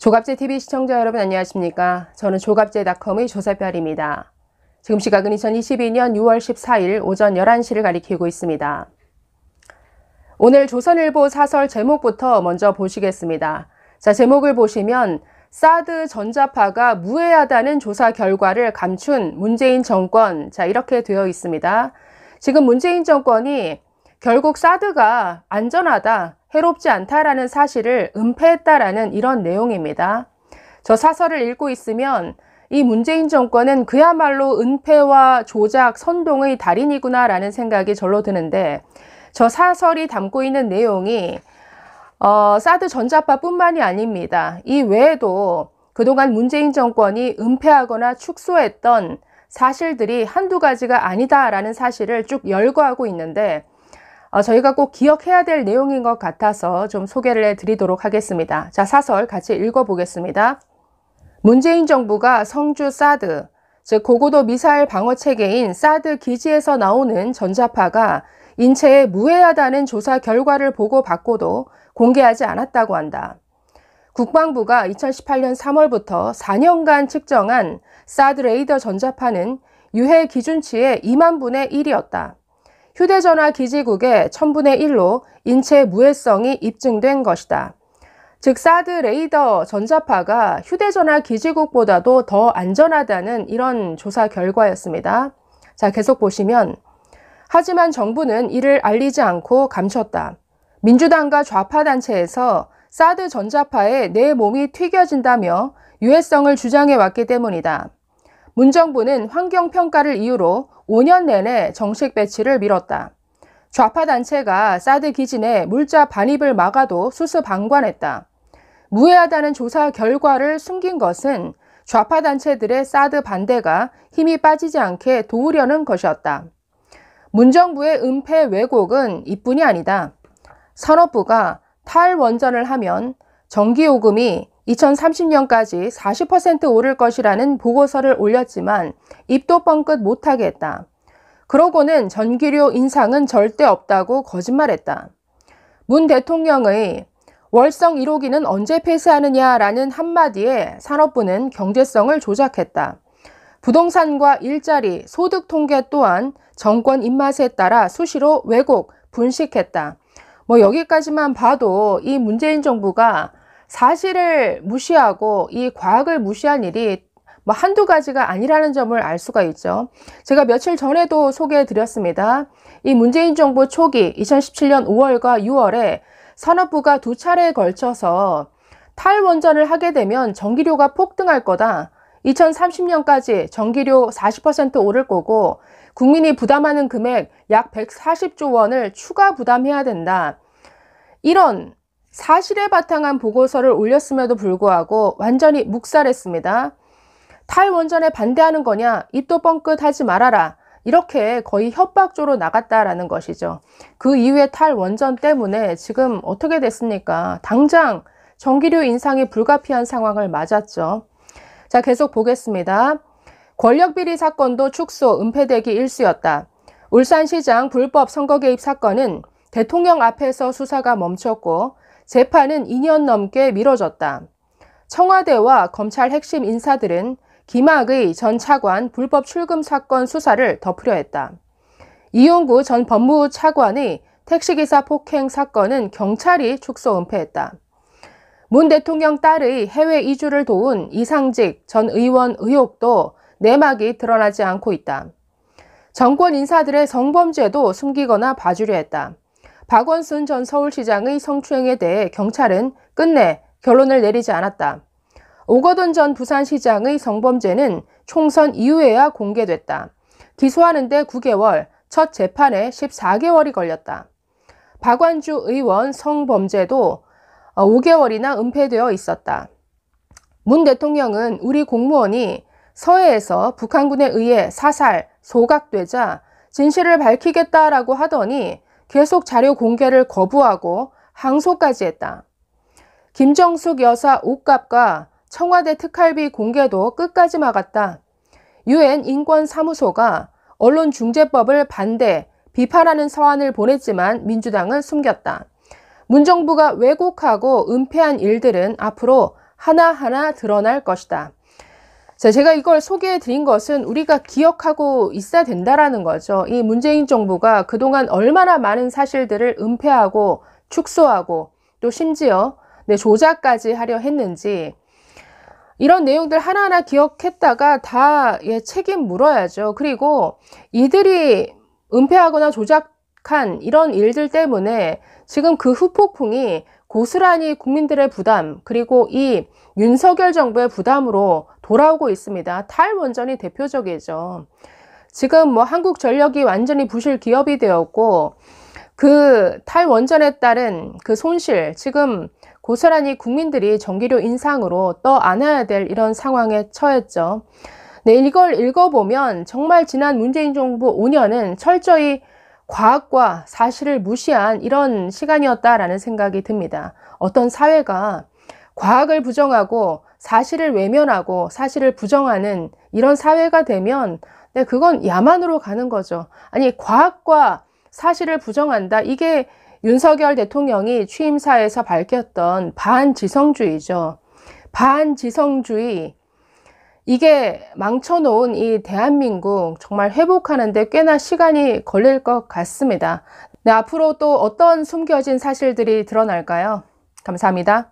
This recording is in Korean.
조갑제TV 시청자 여러분 안녕하십니까. 저는 조갑제닷컴의 조사별입니다. 지금 시각은 2022년 6월 14일 오전 11시를 가리키고 있습니다. 오늘 조선일보 사설 제목부터 먼저 보시겠습니다. 자, 제목을 보시면 사드 전자파가 무해하다는 조사 결과를 감춘 문재인 정권. 자, 이렇게 되어 있습니다. 지금 문재인 정권이 결국 사드가 안전하다, 해롭지 않다라는 사실을 은폐했다라는 이런 내용입니다. 저 사설을 읽고 있으면 이 문재인 정권은 그야말로 은폐와 조작, 선동의 달인이구나라는 생각이 절로 드는데 저 사설이 담고 있는 내용이 어, 사드 전자파뿐만이 아닙니다. 이 외에도 그동안 문재인 정권이 은폐하거나 축소했던 사실들이 한두 가지가 아니다라는 사실을 쭉 열거하고 있는데 어, 저희가 꼭 기억해야 될 내용인 것 같아서 좀 소개를 해드리도록 하겠습니다. 자, 사설 같이 읽어보겠습니다. 문재인 정부가 성주 사드, 즉 고고도 미사일 방어 체계인 사드 기지에서 나오는 전자파가 인체에 무해하다는 조사 결과를 보고받고도 공개하지 않았다고 한다. 국방부가 2018년 3월부터 4년간 측정한 사드 레이더 전자파는 유해 기준치의 2만 분의 1이었다. 휴대전화 기지국의 1000분의 1로 인체 무해성이 입증된 것이다. 즉 사드 레이더 전자파가 휴대전화 기지국보다도 더 안전하다는 이런 조사 결과였습니다. 자, 계속 보시면 하지만 정부는 이를 알리지 않고 감췄다. 민주당과 좌파 단체에서 사드 전자파에 내 몸이 튀겨진다며 유해성을 주장해 왔기 때문이다. 문정부는 환경평가를 이유로 5년 내내 정식 배치를 미뤘다. 좌파 단체가 사드 내 물자 반입을 막아도 수수방관했다. 무해하다는 조사 결과를 숨긴 것은 좌파 단체들의 사드 반대가 힘이 빠지지 않게 도우려는 것이었다. 문정부의 은폐 왜곡은 이뿐이 아니다. 산업부가 탈원전을 하면 전기요금이 2030년까지 40% 오를 것이라는 보고서를 올렸지만 입도 뻥끗 못하게 했다. 그러고는 전기료 인상은 절대 없다고 거짓말했다. 문 대통령의 월성 1호기는 언제 폐쇄하느냐라는 한마디에 산업부는 경제성을 조작했다. 부동산과 일자리, 소득 통계 또한 정권 입맛에 따라 수시로 왜곡, 분식했다. 뭐 여기까지만 봐도 이 문재인 정부가 사실을 무시하고 이 과학을 무시한 일이 뭐 한두 가지가 아니라는 점을 알 수가 있죠. 제가 며칠 전에도 소개해 드렸습니다. 이 문재인 정부 초기 2017년 5월과 6월에 산업부가 두 차례에 걸쳐서 탈원전을 하게 되면 전기료가 폭등할 거다. 2030년까지 전기료 40% 오를 거고 국민이 부담하는 금액 약 140조 원을 추가 부담해야 된다. 이런 사실에 바탕한 보고서를 올렸음에도 불구하고 완전히 묵살했습니다. 탈원전에 반대하는 거냐? 입도 뻥끗하지 말아라. 이렇게 거의 협박조로 나갔다라는 것이죠. 그 이후에 탈원전 때문에 지금 어떻게 됐습니까? 당장 전기료 인상이 불가피한 상황을 맞았죠. 자, 계속 보겠습니다. 권력비리 사건도 축소, 은폐되기 일쑤였다. 울산시장 불법 선거 개입 사건은 대통령 앞에서 수사가 멈췄고 재판은 2년 넘게 미뤄졌다. 청와대와 검찰 핵심 인사들은 김학의 전 차관 불법 출금 사건 수사를 덮으려 했다. 이용구 전 법무부 차관의 택시기사 폭행 사건은 경찰이 축소 은폐했다. 문 대통령 딸의 해외 이주를 도운 이상직 전 의원 의혹도 내막이 드러나지 않고 있다. 정권 인사들의 성범죄도 숨기거나 봐주려 했다. 박원순 전 서울시장의 성추행에 대해 경찰은 끝내 결론을 내리지 않았다. 오거돈 전 부산시장의 성범죄는 총선 이후에야 공개됐다. 기소하는데 9개월, 첫 재판에 14개월이 걸렸다. 박완주 의원 성범죄도 5개월이나 은폐되어 있었다. 문 대통령은 우리 공무원이 서해에서 북한군에 의해 사살, 소각되자 진실을 밝히겠다라고 하더니 계속 자료 공개를 거부하고 항소까지 했다. 김정숙 여사 옷값과 청와대 특활비 공개도 끝까지 막았다. 유엔 인권사무소가 언론중재법을 반대, 비판하는 서한을 보냈지만 민주당은 숨겼다. 문정부가 왜곡하고 은폐한 일들은 앞으로 하나하나 드러날 것이다. 자, 제가 이걸 소개해 드린 것은 우리가 기억하고 있어야 된다라는 거죠. 이 문재인 정부가 그동안 얼마나 많은 사실들을 은폐하고 축소하고 또 심지어 내 조작까지 하려 했는지 이런 내용들 하나하나 기억했다가 다 예, 책임 물어야죠. 그리고 이들이 은폐하거나 조작한 이런 일들 때문에 지금 그 후폭풍이 고스란히 국민들의 부담 그리고 이 윤석열 정부의 부담으로 돌아오고 있습니다. 탈원전이 대표적이죠. 지금 뭐 한국전력이 완전히 부실 기업이 되었고 그 탈원전에 따른 그 손실 지금 고스란히 국민들이 전기료 인상으로 떠 안아야 될 이런 상황에 처했죠. 네, 이걸 읽어보면 정말 지난 문재인 정부 5년은 철저히 과학과 사실을 무시한 이런 시간이었다라는 생각이 듭니다. 어떤 사회가 과학을 부정하고 사실을 외면하고 사실을 부정하는 이런 사회가 되면 네, 그건 야만으로 가는 거죠. 아니, 과학과 사실을 부정한다. 이게 윤석열 대통령이 취임사에서 밝혔던 반지성주의죠. 반지성주의. 이게 망쳐놓은 이 대한민국 정말 회복하는데 꽤나 시간이 걸릴 것 같습니다. 네, 앞으로 또 어떤 숨겨진 사실들이 드러날까요? 감사합니다.